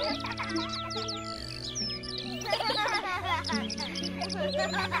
Ha ha ha!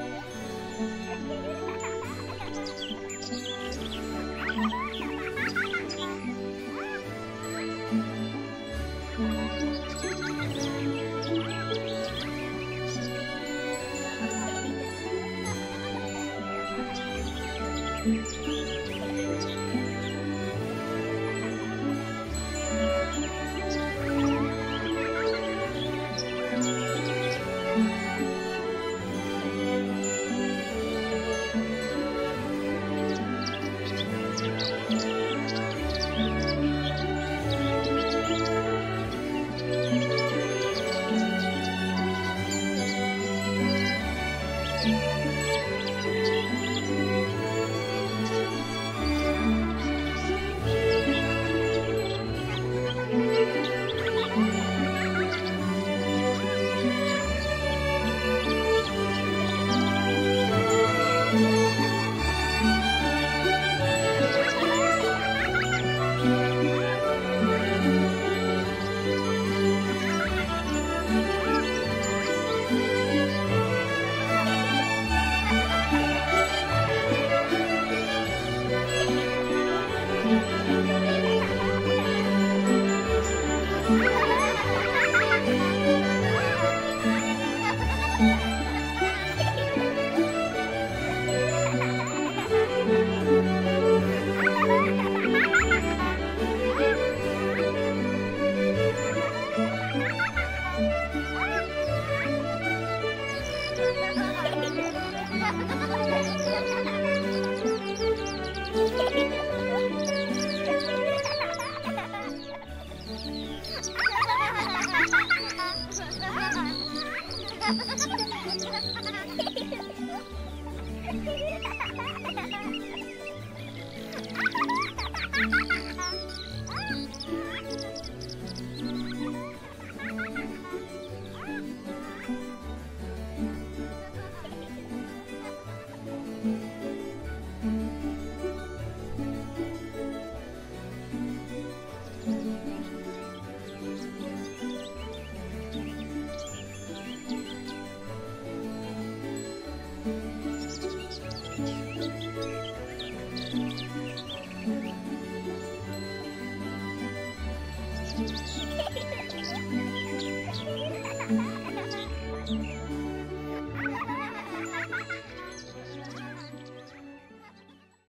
Hehehehe